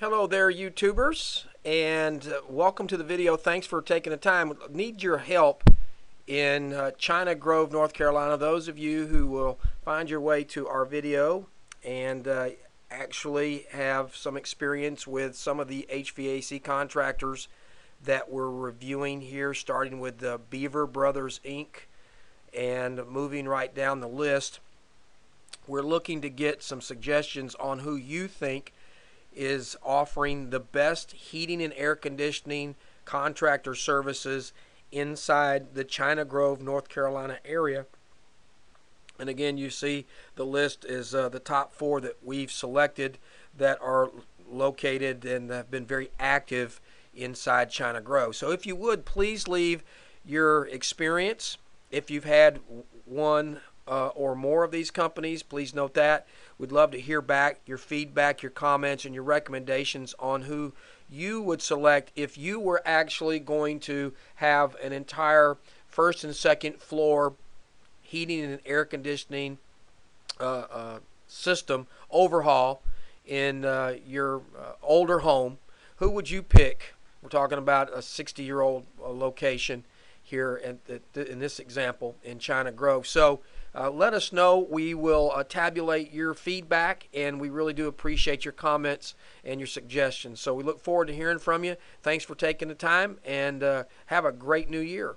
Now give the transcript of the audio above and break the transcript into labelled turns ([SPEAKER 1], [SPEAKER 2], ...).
[SPEAKER 1] Hello there, YouTubers, and uh, welcome to the video. Thanks for taking the time. Need your help in uh, China Grove, North Carolina. Those of you who will find your way to our video and uh, actually have some experience with some of the HVAC contractors that we're reviewing here, starting with the Beaver Brothers Inc. and moving right down the list. We're looking to get some suggestions on who you think is offering the best heating and air conditioning contractor services inside the China Grove, North Carolina area. And again, you see the list is uh, the top four that we've selected that are located and have been very active inside China Grove. So if you would, please leave your experience. If you've had one uh, or more of these companies, please note that. We'd love to hear back your feedback, your comments, and your recommendations on who you would select if you were actually going to have an entire first and second floor heating and air conditioning uh, uh, system overhaul in uh, your uh, older home. Who would you pick? We're talking about a 60 year old uh, location here in, in this example in China Grove. So uh, let us know. We will uh, tabulate your feedback, and we really do appreciate your comments and your suggestions. So we look forward to hearing from you. Thanks for taking the time, and uh, have a great new year.